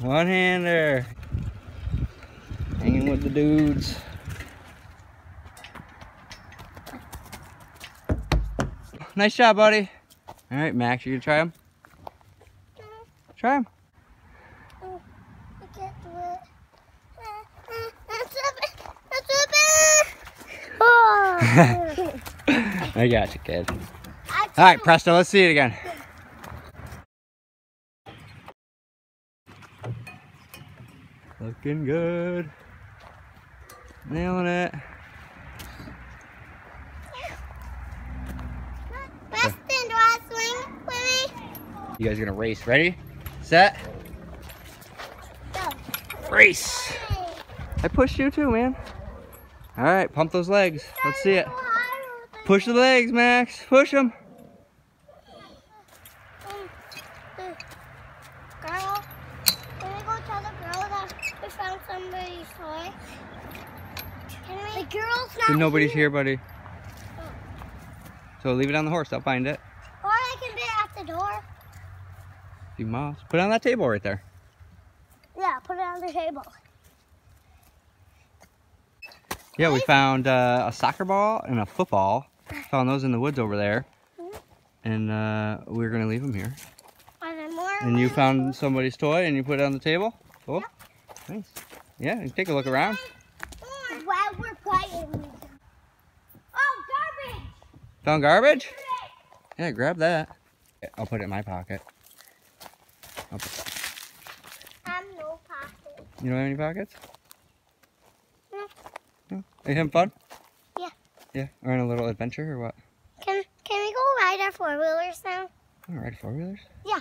One hander. Hanging with the dudes. Nice job, buddy. All right, Max, you gonna try them? Try them. Oh, I can't do it. That's a bit. That's a bit. I got you, kid. All right. Preston, let's see it again. Looking good. Nailing it. Preston, do you swing with me? You guys gonna race? Ready? Set? Go. Race! I pushed you too, man. All right, pump those legs. Let's see it. Go higher with Push the legs, Max. Push them. the- Girl, can we go tell the girl that we found somebody's toy? The girl's not Nobody's here, buddy. So leave it on the horse. I'll find it. Or I can be at the door. A few miles. Put it on that table right there. Yeah, put it on the table. Yeah, we found uh, a soccer ball and a football. Found those in the woods over there. And uh, we are going to leave them here. Are? And you found somebody's toy and you put it on the table? Cool. Nice. Yeah, take a look around. While we're playing. Oh, garbage! Found garbage? Yeah, grab that. I'll put it in my pocket. I'll no pocket. You don't have any pockets? No. No? Are you having fun? Yeah. Yeah? Or on a little adventure or what? Can Can we go ride our four wheelers now? Ride four wheelers? Yeah.